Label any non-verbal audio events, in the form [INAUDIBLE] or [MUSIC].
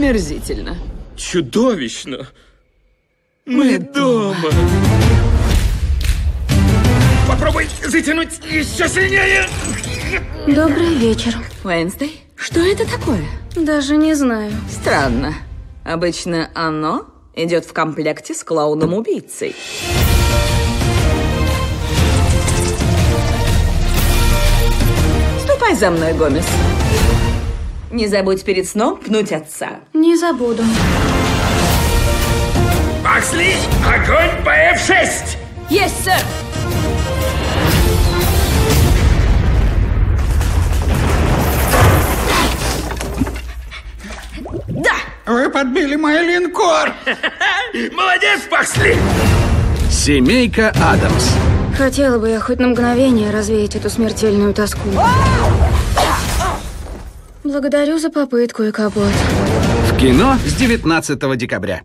Омерзительно. Чудовищно. Мы дома. Попробуй затянуть еще сильнее. Добрый вечер. Уэнсдей, что это такое? Даже не знаю. Странно. Обычно оно идет в комплекте с клоуном-убийцей. Ступай за мной, Гомес. Не забудь перед сном пнуть отца. Не забуду. Паксли, огонь по F6! Есть, сэр! Да! Вы подбили мой линкор! [LAUGHS] Молодец, Паксли! Семейка Адамс. Хотела бы я хоть на мгновение развеять эту смертельную тоску. Благодарю за попытку и капот. В кино с 19 декабря.